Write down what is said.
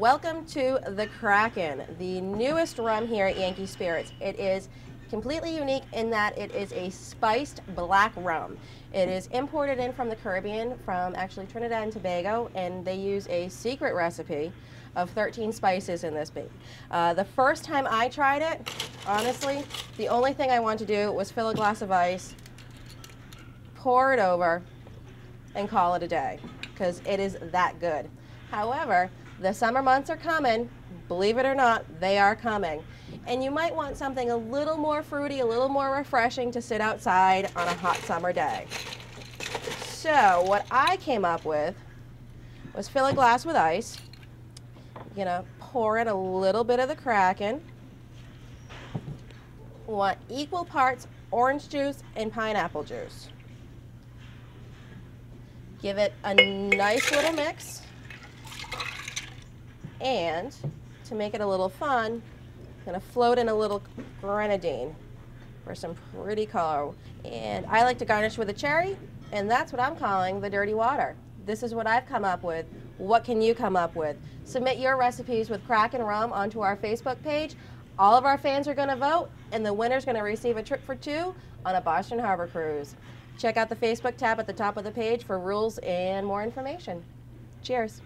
Welcome to the Kraken, the newest rum here at Yankee Spirits. It is completely unique in that it is a spiced black rum. It is imported in from the Caribbean, from actually Trinidad and Tobago, and they use a secret recipe of 13 spices in this beer. Uh, the first time I tried it, honestly, the only thing I wanted to do was fill a glass of ice, pour it over, and call it a day, because it is that good. However, the summer months are coming. Believe it or not, they are coming. And you might want something a little more fruity, a little more refreshing to sit outside on a hot summer day. So what I came up with was fill a glass with ice. You're gonna pour in a little bit of the Kraken. We want equal parts orange juice and pineapple juice. Give it a nice little mix. And to make it a little fun, I'm gonna float in a little grenadine for some pretty color. And I like to garnish with a cherry, and that's what I'm calling the dirty water. This is what I've come up with. What can you come up with? Submit your recipes with Kraken Rum onto our Facebook page. All of our fans are gonna vote, and the winner's gonna receive a trip for two on a Boston Harbor cruise. Check out the Facebook tab at the top of the page for rules and more information. Cheers.